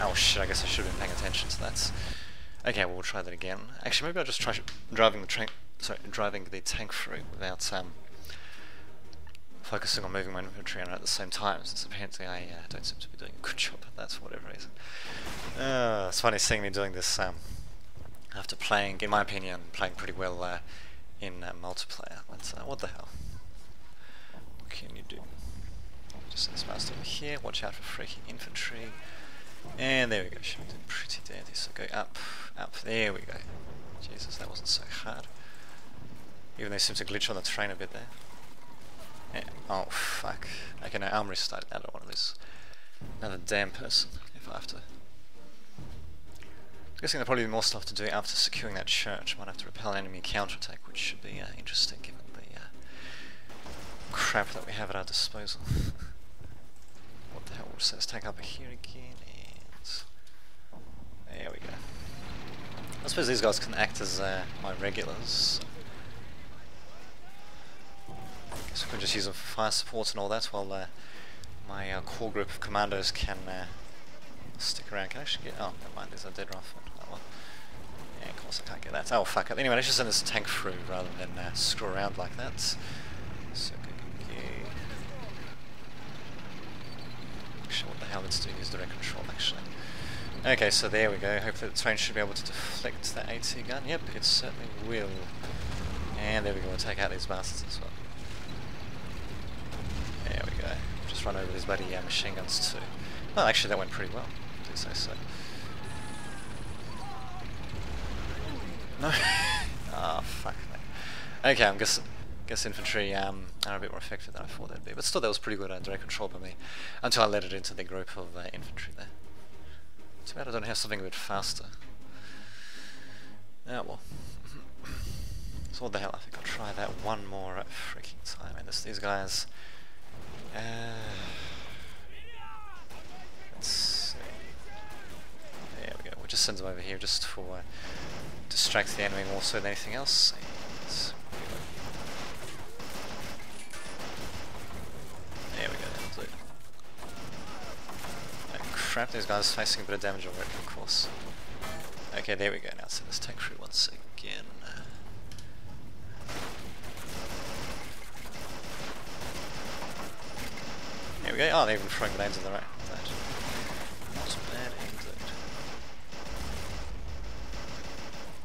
And oh shit, I guess I should have been paying attention to that. Okay, well, we'll try that again. Actually, maybe I'll just try driving the train. Sorry, driving the tank through without um, focusing on moving my infantry around at the same time, since apparently I uh, don't seem to be doing a good job at that for whatever reason. Uh, it's funny seeing me doing this um, after playing, in my opinion, playing pretty well uh, in uh, multiplayer. Uh, what the hell? What can you do? Just this mouse over here. Watch out for freaking infantry. And there we go. Doing pretty dandy. So go up, up. There we go. Jesus, that wasn't so hard. Even though it seems to glitch on the train a bit there. Yeah. Oh, fuck. Okay, now I'm restarting. I don't want to lose another damn person if I have to. I'm guessing there'll probably be more stuff to do after securing that church. Might have to repel an enemy counterattack, which should be uh, interesting given the uh, crap that we have at our disposal. what the hell? So let's take up here again, and there we go. I suppose these guys can act as uh, my regulars. So we can just use them for fire support and all that while uh, my uh, core group of commandos can uh, stick around. Can I actually get... Oh, never mind, there's a dead rifle. Oh, well. Yeah, of course I can't get that. Oh, fuck it. Anyway, let's just send this tank through rather than uh, screw around like that. So, Actually, what the hell it's doing is direct control, actually. Okay, so there we go. Hopefully the train should be able to deflect the AT gun. Yep, it certainly will. And there we go, we'll take out these bastards as well. There we go. Just run over these bloody uh, machine guns too. Well, actually that went pretty well, do say so. No. Oh, fuck me. Okay, I'm guessing guess infantry um, are a bit more effective than I thought they'd be, but still that was pretty good uh, direct control by me, until I led it into the group of uh, infantry there. Too bad I don't have something a bit faster. Yeah, well. so what the hell, I think I'll try that one more freaking time, and this, these guys... Uh, let's see. There we go, we'll just send them over here just for... Uh, distract the enemy more so than anything else. Crap, these guys facing a bit of damage already, of course. Okay, there we go, now so let's take through once again. There we go, oh, they're even throwing grenades in the right. Not bad indeed.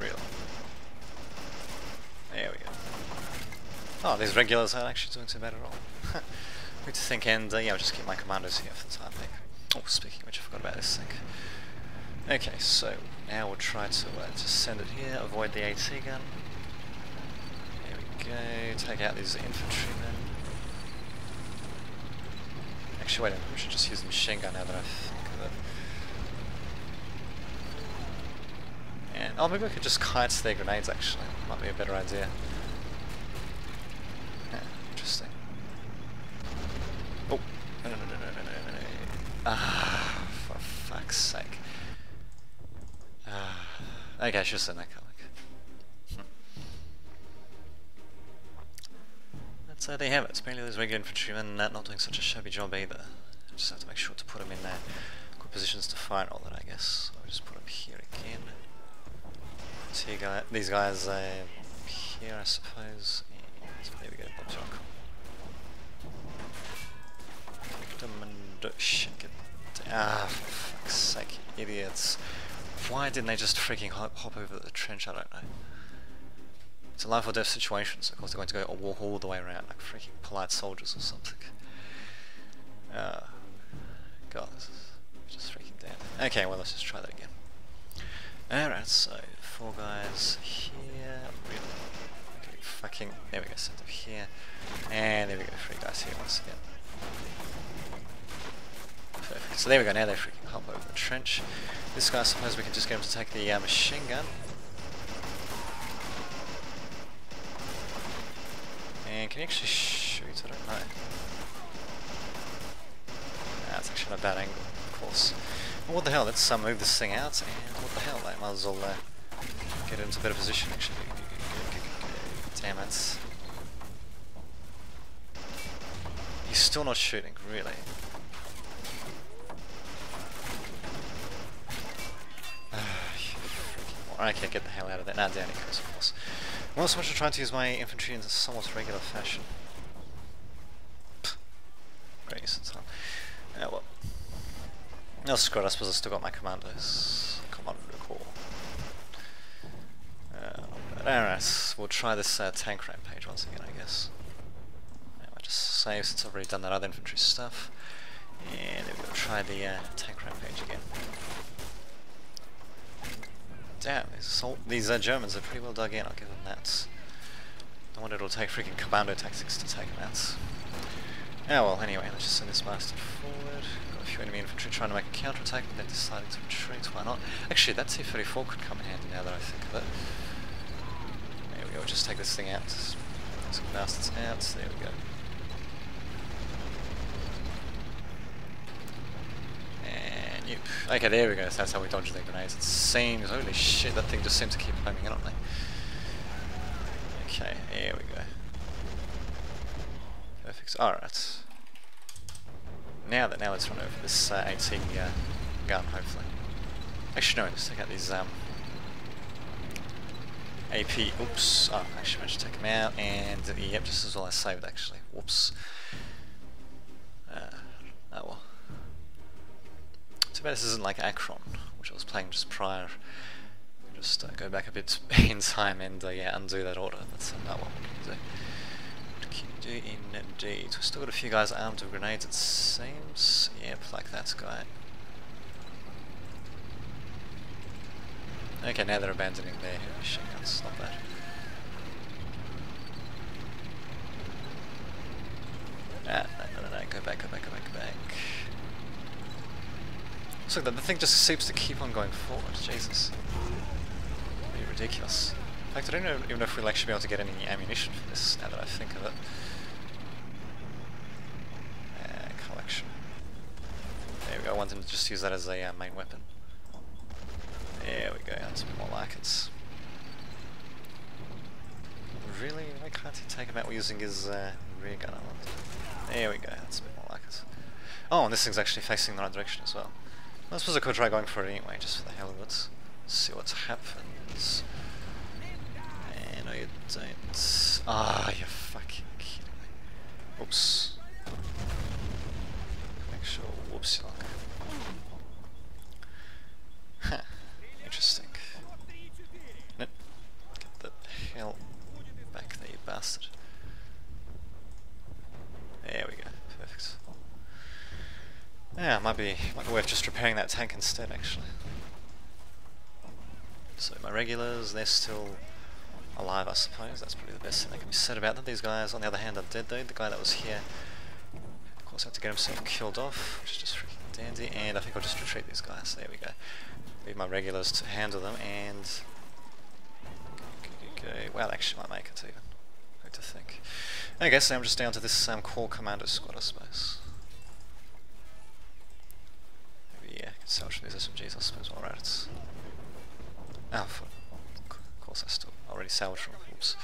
Real. There we go. Oh, these regulars aren't actually doing too bad at all. Good to think, and uh, yeah, I'll just keep my commanders here for the time being. Oh, speaking of which, I forgot about this thing. Okay, so now we'll try to uh, just send it here, avoid the AT gun. Here we go, take out these infantrymen. Actually, wait a minute, we should just use the machine gun now that I think of it. And, oh, maybe we could just kite their grenades actually, might be a better idea. That colour. Hmm. That's how they have it. Apparently those regular infantrymen uh, not doing such a shabby job either. I just have to make sure to put them in uh, good positions to fight all that, I guess. I'll just put them here again. See guy, these guys uh, here, I suppose. And there we go, Bob's rock. Shit, get ah, for fuck's sake, idiots. Why didn't they just freaking hop, over the trench? I don't know. It's a life or death situation, so of course they're going to go walk all the way around like freaking polite soldiers or something. Uh, God, this is just freaking dead. Okay, well let's just try that again. Alright, so four guys here. Okay, fucking. There we go, set up here. And there we go, three guys here once again. So there we go, now they freaking hop over the trench. This guy, I suppose we can just get him to take the uh, machine gun. And can he actually shoot? I don't know. That's actually not a bad angle, of course. Well, what the hell, let's uh, move this thing out, and what the hell, I might as well uh, get into a better position actually. Damn it. He's still not shooting, really. Okay, get the hell out of there. Now down he goes, of course. I'm also trying to use my infantry in a somewhat regular fashion. Great use of time. Yeah, well. No, screw it, I suppose I've still got my commandos. Commando Corps. Uh, Alright, we'll try this uh, tank rampage once again, I guess. I just save since I've already done that other infantry stuff. And then we'll try the uh, tank rampage again. Damn, these, these uh, Germans are pretty well dug in, I'll give them that. I wonder it'll take freaking commando tactics to take them out. Oh well, anyway, let's just send this bastard forward. Got a few enemy infantry trying to make a counterattack, but then deciding to retreat, why not? Actually, that T-34 could come in handy now that I think of it. There we go, just take this thing out. Some bastards out, there we go. Yep. Okay, there we go, so that's how we dodge the grenades. It seems, holy shit, that thing just seems to keep in on me. Okay, here we go. Perfect. Alright. Now that now let's run over this uh, AT uh, gun, hopefully. Actually no, let's take out these um, AP, oops, oh, actually managed to take them out, and yep, just as well I saved actually, whoops. Too bad this isn't like Achron, which I was playing just prior. Just uh, go back a bit in time and uh, yeah, undo that order, that's not what we can do do indeed. We've still got a few guys armed with grenades it seems. Yep, like that guy. Okay, now they're abandoning their machine guns, not bad. Ah, no, no, no, go back, go back, go back, go back. Like the, the thing just seems to keep on going forward, Jesus. Pretty ridiculous. In fact, I don't even know if we'll actually be able to get any ammunition for this, now that I think of it. Uh, collection. There we go, I want them to just use that as a uh, main weapon. There we go, that's a bit more like it. Really? Why can't he take him out using his uh, rear gun? There we go, that's a bit more like it. Oh, and this thing's actually facing the right direction as well. I suppose I could try going for it anyway, just for the hell of it. See what happens. And no you don't. Ah, oh, you're fucking kidding me. Oops. Make sure, whoops, Interesting. Get the hell back there, you bastard. There we go. Perfect. Yeah, might be might be worth just repairing that tank instead, actually. So my regulars, they're still alive, I suppose. That's probably the best thing that can be said about them. These guys, on the other hand, are dead though. The guy that was here, of course, had to get himself killed off, which is just freaking dandy. And I think I'll just retreat these guys. There we go leave my regulars to handle them and okay, well actually might make it even. Good to think. I guess I'm just down to this um, core commander squad I suppose. Suppose while we're at it. Oh, for, of course I still already salvaged from oops.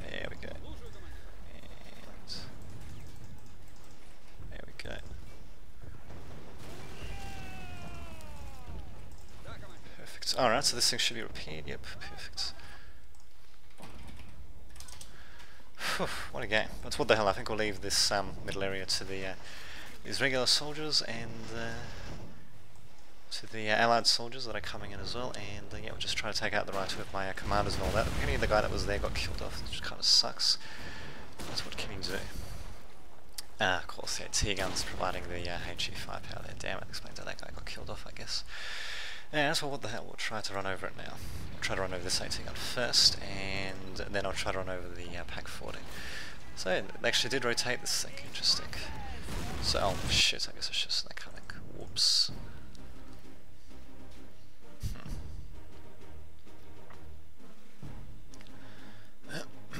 There we go. And there we go. Perfect. Alright, so this thing should be repaired. Yep, perfect. Whew, what a game. But what the hell, I think we'll leave this um, middle area to the uh, these regular soldiers and uh, to the uh, allied soldiers that are coming in as well. And uh, yeah, we'll just try to take out the right with my commanders and all that. Any of the guy that was there got killed off, which kind of sucks. That's what can you do? Ah, of course, yeah, T-guns providing the uh, HE firepower there. Damn it, explains how that guy got killed off, I guess. Yeah, so what the hell, we'll try to run over it now. I'll try to run over this AT gun first, and then I'll try to run over the uh, Pak 40. So it actually did rotate this thing, interesting. So, oh shit, I guess it's just that coming. Whoops. Hmm.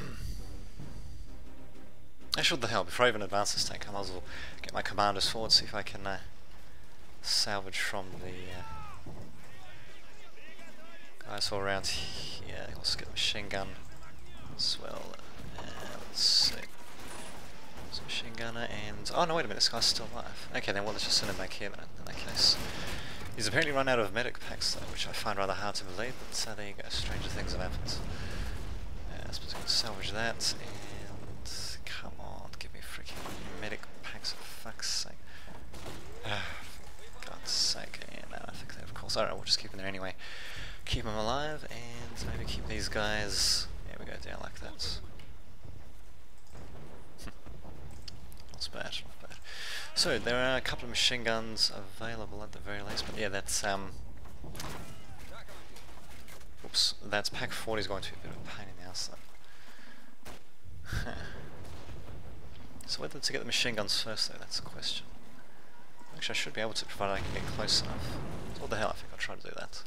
Actually, what the hell, before I even advance this tank, I might as well get my commanders forward, see if I can uh, salvage from the... Uh, Guys all around here, let's get a machine gun as well. Let's see. Machine gunner and... Oh no, wait a minute, this guy's still alive. Okay, then well, let's just send him back here in that case. He's apparently run out of medic packs though, which I find rather hard to believe, but uh, there you go, stranger things have happened. Uh, I suppose I can salvage that, and come on, give me freaking medic packs for fuck's sake. God's sake, and yeah, no, I think they of course, alright, we'll just keep them there anyway. Keep them alive, and maybe keep these guys, yeah, we go down like that. Not bad, not bad. So there are a couple of machine guns available at the very least, but yeah, that's um. Oops, that's Pak 40 is going to be a bit of a pain in the ass so whether to get the machine guns first though, that's the question. Actually, I should be able to, provided I can get close enough. What the hell, I think I'll try to do that.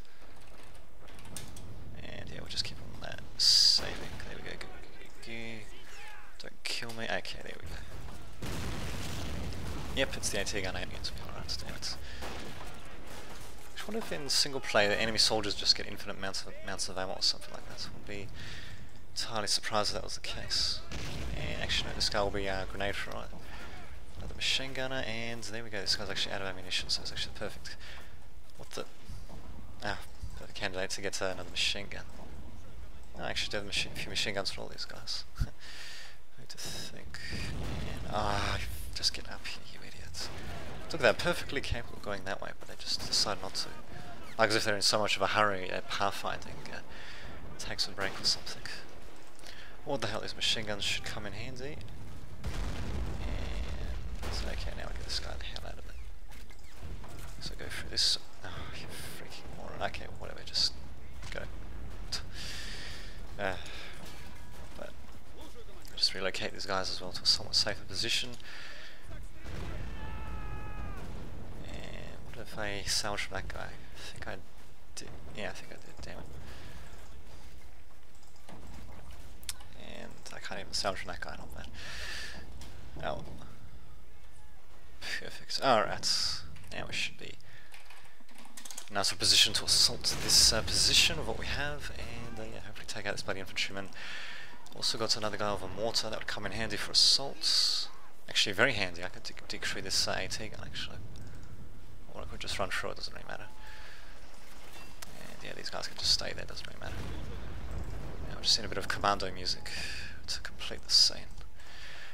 And yeah, we'll just keep on that saving. There we go. Go, go, go. Don't kill me. Okay, there we go. Yep, it's the AT gun aiming at me, alright, damn it. I wonder if in single play the enemy soldiers just get infinite amounts of, amounts of ammo or something like that. Would be entirely surprised if that was the case. And actually no, this guy will be a uh, grenade for right. Another machine gunner, and there we go, this guy's actually out of ammunition, so it's actually perfect. What the... Ah, perfect candidate to get uh, another machine gun. I actually do have a few machine guns for all these guys. I need to think. ah, just get up here. Look at that, perfectly capable of going that way, but they just decide not to. Like as if they're in so much of a hurry at pathfinding uh, takes a break or something. What the hell, these machine guns should come in handy. And, okay, now I get this guy the hell out of it. So go through this. Oh, you freaking moron. Okay, whatever, just go. Uh, but just relocate these guys as well to a somewhat safer position. If I salvage that guy? I think I did. Yeah, I think I did. Damn it. And I can't even salvage that guy. Not bad. Oh. Perfect. Alright. Now we should be now a position to assault this uh, position of what we have and uh, yeah, hopefully take out this bloody infantryman. Also got another guy with a mortar that would come in handy for assaults. Actually very handy, I could decrew this uh, AT gun actually. Could just run through it, doesn't really matter. And yeah, these guys can just stay there, doesn't really matter. Now I'm just in a bit of commando music to complete the scene.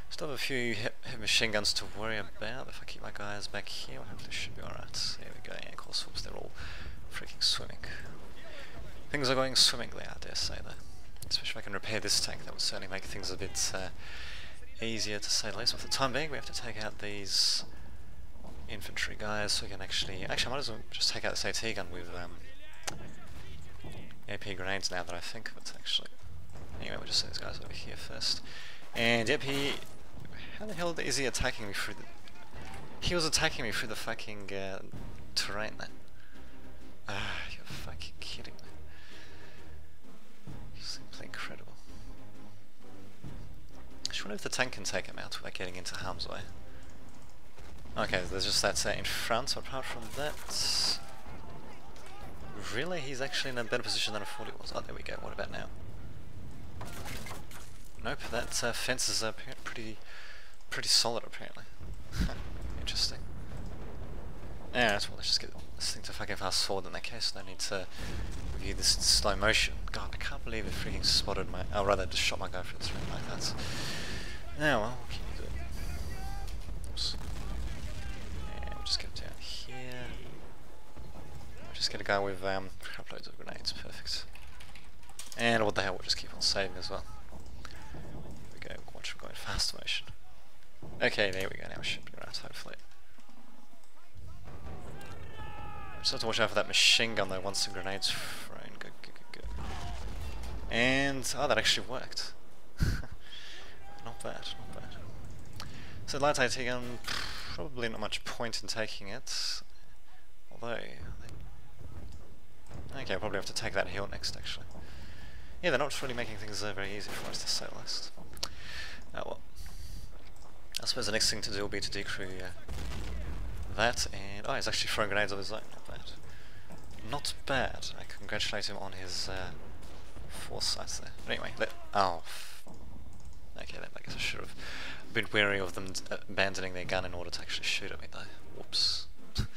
Still have a few heavy machine guns to worry about. If I keep my guys back here, I hope this should be alright. There we go, yeah, of course, they're all freaking swimming. Things are going swimmingly, I dare say, though. Especially if I can repair this tank, that would certainly make things a bit uh, easier to say the least. For the time being, we have to take out these infantry guys so we can actually... Actually, I might as well just take out this AT gun with um, AP grenades now that I think of it, actually. Anyway, we'll just send these guys over here first. And yep, he... How the hell is he attacking me through the... He was attacking me through the fucking uh, terrain then. Ah, you're fucking kidding me. Simply incredible. I just wonder if the tank can take him out without getting into harm's way. Okay, there's just that uh, in front, so apart from that... Really? He's actually in a better position than I thought he was. Oh, there we go. What about now? Nope, that uh, fence is uh, pretty pretty solid apparently. Interesting. Yeah, that's well, let's just get this thing to fucking fast forward in that case. No need to review this in slow motion. God, I can't believe it freaking spotted my... Oh, rather just shot my guy through the like that. Yeah, well, Just get a guy with um, loads of grenades, perfect. And what the hell, we'll just keep on saving as well. We go, watch we're going fast motion. Okay, there we go, now we should be right, hopefully. Just have to watch out for that machine gun though once the grenade's thrown. And, oh, that actually worked. not bad, not bad. So light AT gun, probably not much point in taking it. Although, Okay, I'll probably have to take that hill next, actually. Yeah, they're not really making things uh, very easy for us to sail list. Oh well. I suppose the next thing to do will be to decrew uh, that, and... Oh, he's actually throwing grenades of his own, not bad. Not bad. I congratulate him on his uh, foresight there. But anyway, let... Oh. Okay, then I guess I should have been wary of them uh, abandoning their gun in order to actually shoot at me, though. Whoops.